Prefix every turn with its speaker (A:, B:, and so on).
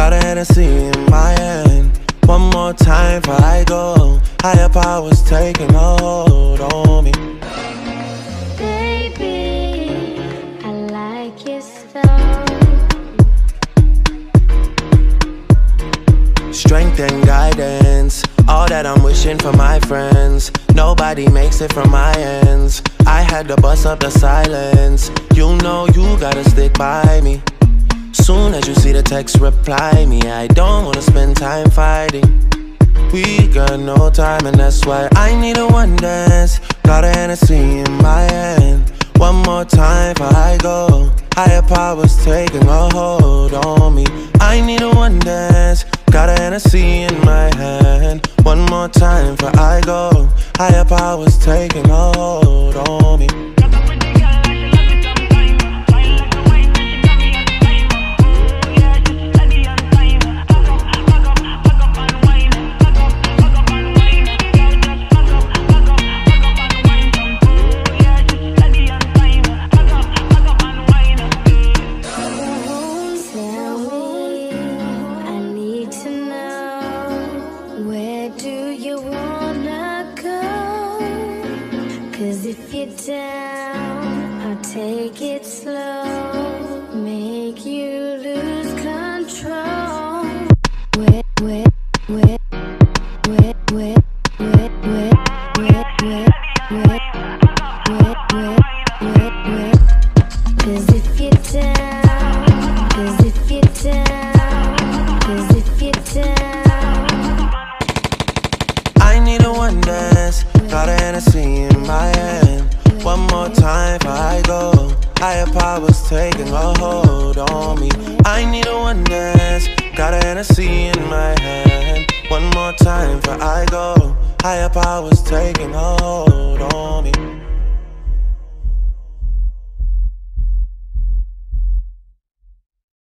A: Got a Hennessy in my hand. One more time before I go. Higher powers taking a hold on me.
B: Baby, I like your
A: Strength and guidance, all that I'm wishing for my friends. Nobody makes it from my ends. I had to bust up the silence. You know you gotta stick by me. Soon as you see the text, reply me. I don't wanna spend time fighting. We got no time, and that's why I need a one dance. Got a Hennessy in my hand. One more time before I go. Higher powers taking a hold on me. I need a one dance. Got a Hennessy in my hand. One more time before I go. Higher powers taking a hold on me.
B: You wanna go? Cause if you're down, I'll take it slow,
A: Got a Hennessy in my hand. One more time before I go. Higher powers taking a hold on me. I need a one dance. Got a Hennessy in my hand. One more time before I go. Higher powers taking a hold on me.